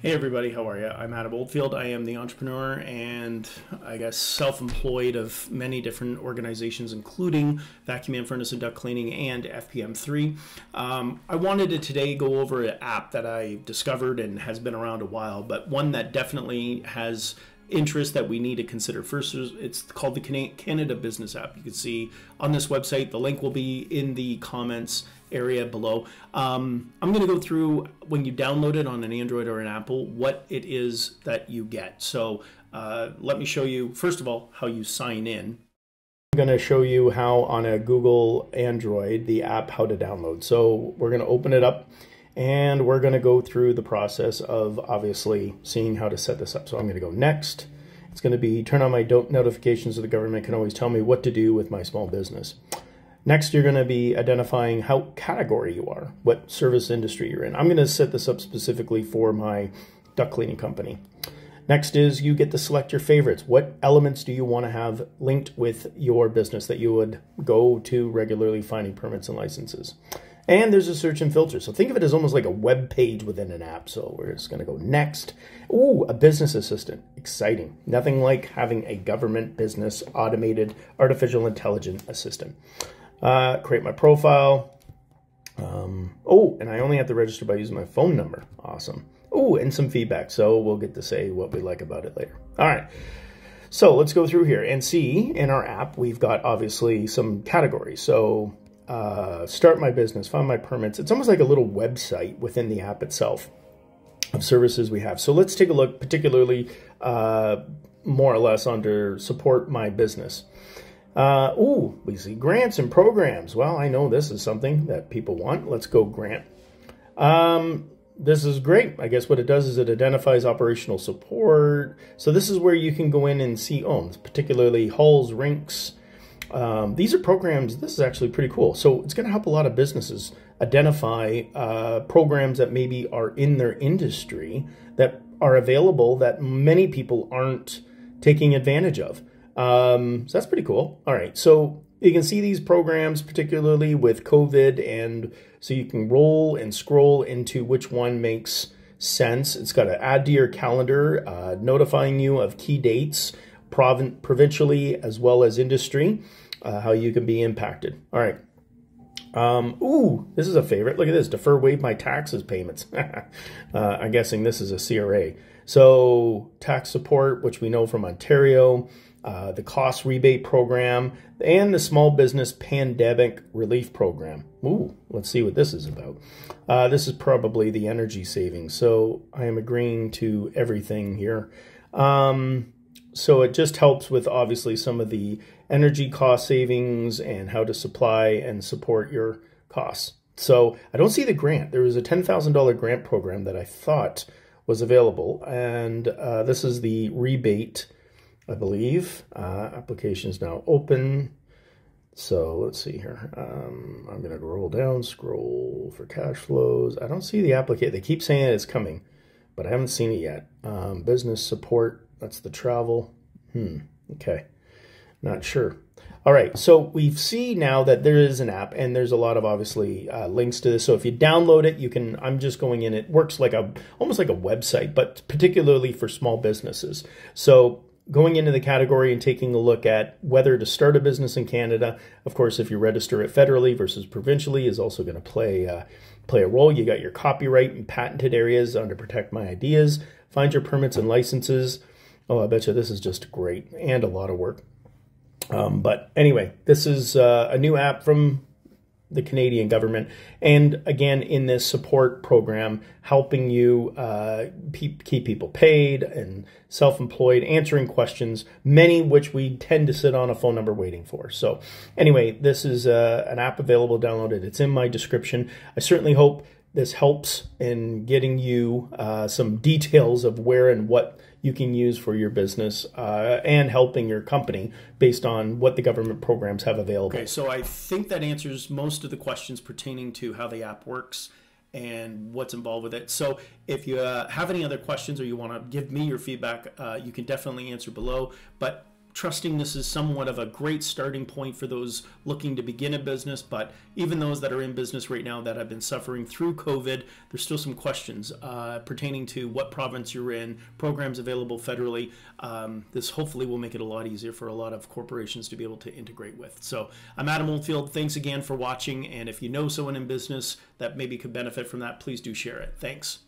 Hey everybody, how are you? I'm Adam Oldfield. I am the entrepreneur and I guess self-employed of many different organizations, including Vacuum and Furnace and Duct Cleaning and FPM3. Um, I wanted to today go over an app that I discovered and has been around a while, but one that definitely has interest that we need to consider. First, it's called the Canada Business App. You can see on this website, the link will be in the comments area below. Um, I'm going to go through when you download it on an Android or an Apple, what it is that you get. So uh, let me show you, first of all, how you sign in. I'm going to show you how on a Google Android, the app, how to download. So we're going to open it up and we're going to go through the process of obviously seeing how to set this up. So I'm going to go next. It's going to be turn on my notifications so the government can always tell me what to do with my small business. Next, you're going to be identifying how category you are, what service industry you're in. I'm going to set this up specifically for my duct cleaning company. Next is you get to select your favorites. What elements do you want to have linked with your business that you would go to regularly finding permits and licenses? And there's a search and filter. So think of it as almost like a web page within an app. So we're just going to go next. Ooh, a business assistant. Exciting. Nothing like having a government business automated artificial intelligent assistant. Uh, create my profile. Um, oh, and I only have to register by using my phone number. Awesome. Oh, and some feedback. So we'll get to say what we like about it later. All right. So let's go through here and see in our app, we've got obviously some categories. So uh, start my business, find my permits. It's almost like a little website within the app itself of services we have. So let's take a look particularly uh, more or less under support my business. Uh, ooh, we see grants and programs. Well, I know this is something that people want. Let's go grant. Um, this is great. I guess what it does is it identifies operational support. So this is where you can go in and see owns, particularly halls, rinks. Um, these are programs. This is actually pretty cool. So it's going to help a lot of businesses identify uh, programs that maybe are in their industry that are available that many people aren't taking advantage of. Um, so that's pretty cool. All right, so you can see these programs, particularly with COVID, and so you can roll and scroll into which one makes sense. It's got to add to your calendar, uh, notifying you of key dates, provin- provincially as well as industry, uh, how you can be impacted. All right. Um, ooh, this is a favorite. Look at this. Defer waive my taxes payments. uh, I'm guessing this is a CRA. So tax support, which we know from Ontario. Uh, the cost rebate program, and the small business pandemic relief program. Ooh, let's see what this is about. Uh, this is probably the energy savings. So I am agreeing to everything here. Um, so it just helps with obviously some of the energy cost savings and how to supply and support your costs. So I don't see the grant. There was a $10,000 grant program that I thought was available, and uh, this is the rebate I believe. Uh, application is now open. So let's see here. Um, I'm going to roll down, scroll for cash flows. I don't see the application. They keep saying it's coming, but I haven't seen it yet. Um, business support, that's the travel. Hmm, okay. Not sure. All right, so we see now that there is an app, and there's a lot of obviously uh, links to this. So if you download it, you can. I'm just going in. It works like a almost like a website, but particularly for small businesses. So going into the category and taking a look at whether to start a business in Canada. Of course, if you register it federally versus provincially, is also going to play uh, play a role. You got your copyright and patented areas under Protect My Ideas. Find your permits and licenses. Oh, I bet you this is just great and a lot of work. Um, but anyway, this is uh, a new app from the Canadian government. And again, in this support program, helping you uh, keep people paid and self employed, answering questions, many which we tend to sit on a phone number waiting for. So, anyway, this is uh, an app available, downloaded. It's in my description. I certainly hope this helps in getting you uh, some details of where and what you can use for your business uh, and helping your company based on what the government programs have available. Okay, so I think that answers most of the questions pertaining to how the app works and what's involved with it. So if you uh, have any other questions or you want to give me your feedback, uh, you can definitely answer below. But trusting this is somewhat of a great starting point for those looking to begin a business. But even those that are in business right now that have been suffering through COVID, there's still some questions uh, pertaining to what province you're in, programs available federally. Um, this hopefully will make it a lot easier for a lot of corporations to be able to integrate with. So I'm Adam Oldfield. Thanks again for watching. And if you know someone in business that maybe could benefit from that, please do share it. Thanks.